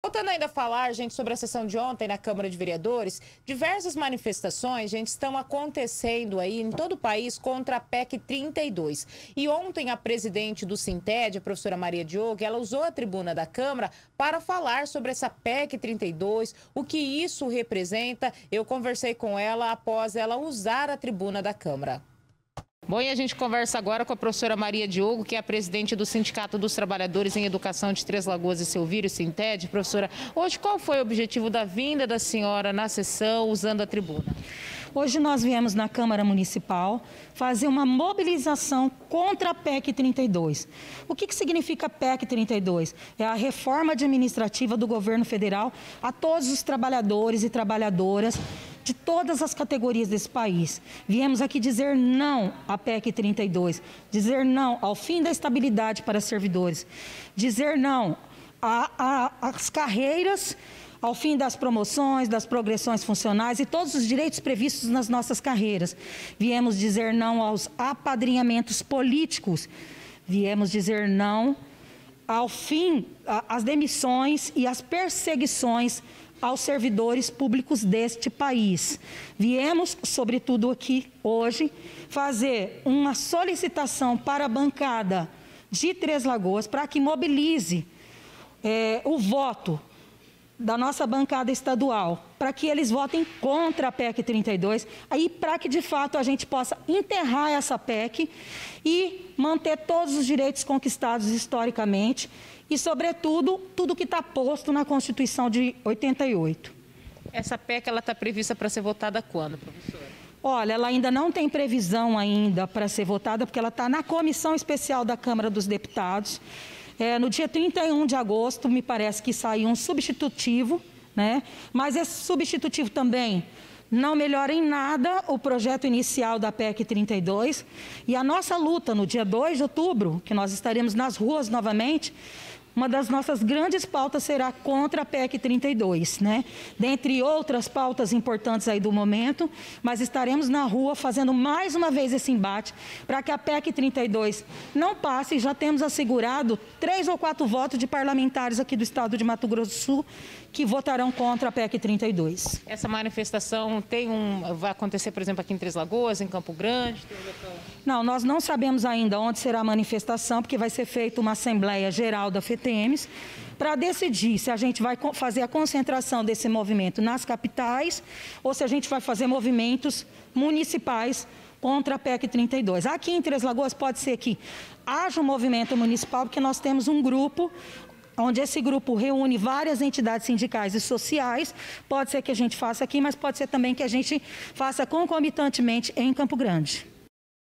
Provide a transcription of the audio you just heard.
Voltando ainda a falar, gente, sobre a sessão de ontem na Câmara de Vereadores, diversas manifestações, gente, estão acontecendo aí em todo o país contra a PEC 32. E ontem a presidente do Sinted, a professora Maria Diogo, ela usou a tribuna da Câmara para falar sobre essa PEC 32, o que isso representa. Eu conversei com ela após ela usar a tribuna da Câmara. Bom, e a gente conversa agora com a professora Maria Diogo, que é a presidente do Sindicato dos Trabalhadores em Educação de Três Lagoas e Silvírio, Sinted. Professora, hoje qual foi o objetivo da vinda da senhora na sessão usando a tribuna? Hoje nós viemos na Câmara Municipal fazer uma mobilização contra a PEC 32. O que, que significa PEC 32? É a reforma administrativa do governo federal a todos os trabalhadores e trabalhadoras de todas as categorias desse país. Viemos aqui dizer não à PEC 32, dizer não ao fim da estabilidade para servidores, dizer não às carreiras ao fim das promoções, das progressões funcionais e todos os direitos previstos nas nossas carreiras. Viemos dizer não aos apadrinhamentos políticos. Viemos dizer não ao fim às demissões e às perseguições aos servidores públicos deste país. Viemos, sobretudo aqui hoje, fazer uma solicitação para a bancada de Três Lagoas para que mobilize é, o voto da nossa bancada estadual, para que eles votem contra a PEC 32, aí para que de fato a gente possa enterrar essa PEC e manter todos os direitos conquistados historicamente e, sobretudo, tudo que está posto na Constituição de 88. Essa PEC ela está prevista para ser votada quando, professora? Olha, ela ainda não tem previsão ainda para ser votada, porque ela está na comissão especial da Câmara dos Deputados. É, no dia 31 de agosto, me parece que saiu um substitutivo, né? mas esse substitutivo também não melhora em nada o projeto inicial da PEC 32. E a nossa luta no dia 2 de outubro, que nós estaremos nas ruas novamente, uma das nossas grandes pautas será contra a PEC 32, né? Dentre outras pautas importantes aí do momento, mas estaremos na rua fazendo mais uma vez esse embate para que a PEC 32 não passe já temos assegurado três ou quatro votos de parlamentares aqui do estado de Mato Grosso do Sul que votarão contra a PEC 32. Essa manifestação tem um, vai acontecer, por exemplo, aqui em Três Lagoas, em Campo Grande? Não, nós não sabemos ainda onde será a manifestação, porque vai ser feita uma Assembleia Geral da FETEMES para decidir se a gente vai fazer a concentração desse movimento nas capitais ou se a gente vai fazer movimentos municipais contra a PEC 32. Aqui em Três Lagoas pode ser que haja um movimento municipal, porque nós temos um grupo onde esse grupo reúne várias entidades sindicais e sociais. Pode ser que a gente faça aqui, mas pode ser também que a gente faça concomitantemente em Campo Grande.